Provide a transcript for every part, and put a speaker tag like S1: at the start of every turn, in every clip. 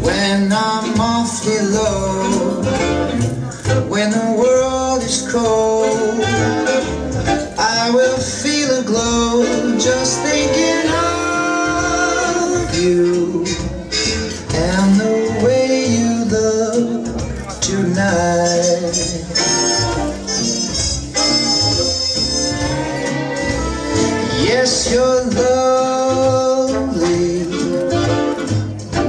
S1: when I'm awfully low When the world is cold I will feel a glow just thinking of you And the way you look tonight. Yes, your love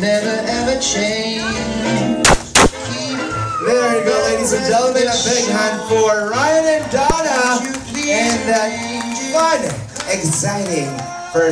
S1: Never ever change.
S2: There you go, ladies and gentlemen. A big hand for Ryan and Donna. And that fun, exciting first.